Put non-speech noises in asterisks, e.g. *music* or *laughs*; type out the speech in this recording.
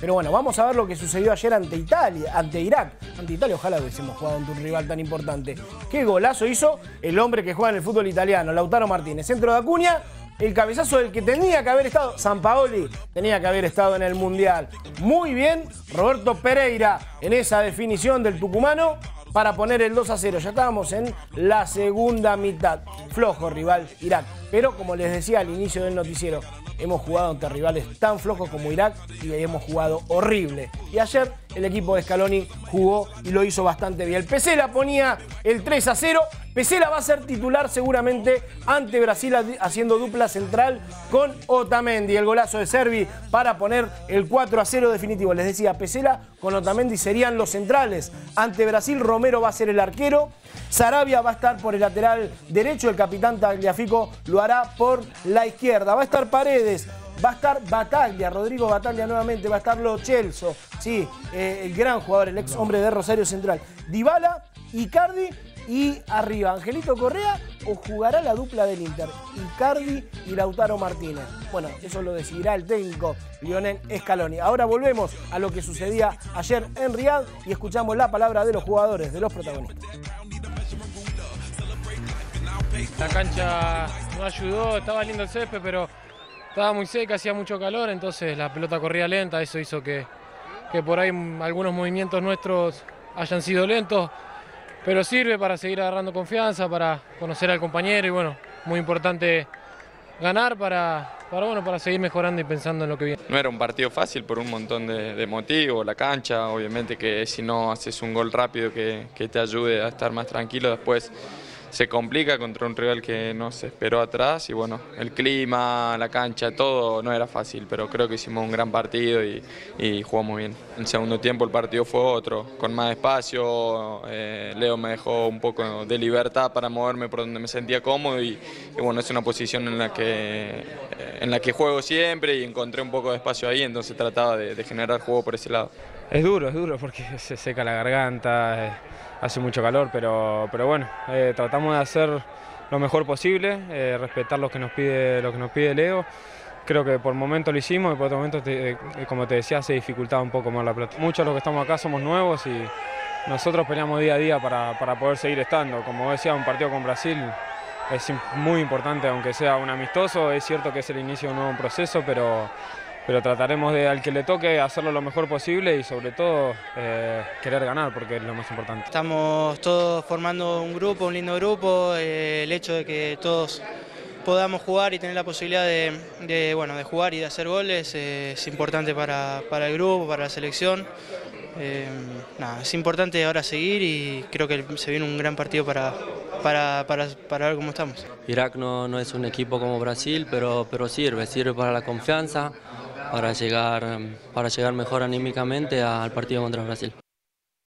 Pero bueno, vamos a ver lo que sucedió ayer ante Italia, ante Irak. Ante Italia, ojalá hubiésemos jugado ante un rival tan importante. Qué golazo hizo el hombre que juega en el fútbol italiano, Lautaro Martínez. Centro de Acuña, el cabezazo del que tenía que haber estado, San Paoli, tenía que haber estado en el Mundial. Muy bien, Roberto Pereira en esa definición del tucumano para poner el 2 a 0. Ya estábamos en la segunda mitad. Flojo rival Irak. Pero como les decía al inicio del noticiero, hemos jugado ante rivales tan flojos como Irak y hemos jugado horrible. Y ayer el equipo de Scaloni jugó y lo hizo bastante bien. Pesela ponía el 3 a 0. Pesela va a ser titular seguramente ante Brasil haciendo dupla central con Otamendi. El golazo de Servi para poner el 4 a 0 definitivo. Les decía, Pesela con Otamendi serían los centrales. Ante Brasil, Romero va a ser el arquero. Sarabia va a estar por el lateral derecho. El capitán Tagliafico lo hará por la izquierda. Va a estar Paredes. Va a estar Bataglia, Rodrigo Bataglia nuevamente, va a estar Lo Chelso, sí, eh, el gran jugador, el ex hombre de Rosario Central. Dybala, Icardi y arriba, Angelito Correa o jugará la dupla del Inter, Icardi y Lautaro Martínez. Bueno, eso lo decidirá el técnico Lionel Scaloni. Ahora volvemos a lo que sucedía ayer en Riyadh y escuchamos la palabra de los jugadores, de los protagonistas. La cancha no ayudó, estaba lindo el césped, pero estaba muy seca, hacía mucho calor, entonces la pelota corría lenta, eso hizo que, que por ahí algunos movimientos nuestros hayan sido lentos, pero sirve para seguir agarrando confianza, para conocer al compañero y bueno, muy importante ganar para, para, bueno, para seguir mejorando y pensando en lo que viene. No era un partido fácil por un montón de, motivos, la cancha, obviamente que si no haces un gol rápido que, que te ayude a estar más tranquilo después se complica contra un rival que no se esperó atrás y bueno, el clima, la cancha, todo no era fácil, pero creo que hicimos un gran partido y, y jugamos bien. En el segundo tiempo el partido fue otro, con más espacio, eh, Leo me dejó un poco de libertad para moverme por donde me sentía cómodo y, bueno, es una posición en la, que, eh, en la que juego siempre y encontré un poco de espacio ahí, entonces trataba de, generar juego por ese lado. Es duro, es duro porque *laughs* se seca la garganta. Eh, hace mucho calor, pero, pero bueno, eh, tratamos de hacer lo mejor posible, eh, respetar lo que nos pide, lo que nos pide Leo. Creo que por momento lo hicimos y por otro momento, eh, como te decía, se dificultaba un poco más la plata. Muchos de los que estamos acá somos nuevos y nosotros peleamos día a día para, para poder seguir estando. Como decía, un partido con Brasil es muy importante, aunque sea un amistoso. Es cierto que es el inicio de un nuevo proceso, pero pero trataremos de al que le toque hacerlo lo mejor posible y sobre todo eh, querer ganar porque es lo más importante. Estamos todos formando un grupo, un lindo grupo, eh, el hecho de que todos podamos jugar y tener la posibilidad de, bueno, de jugar y de hacer goles eh, es importante para, para, el grupo, para la selección. nada, es importante ahora seguir y creo que se viene un gran partido para, para, para, para ver cómo estamos. Irak no, no, es un equipo como Brasil, pero, pero sirve, sirve para la confianza, para llegar, para llegar mejor anímicamente al partido contra Brasil.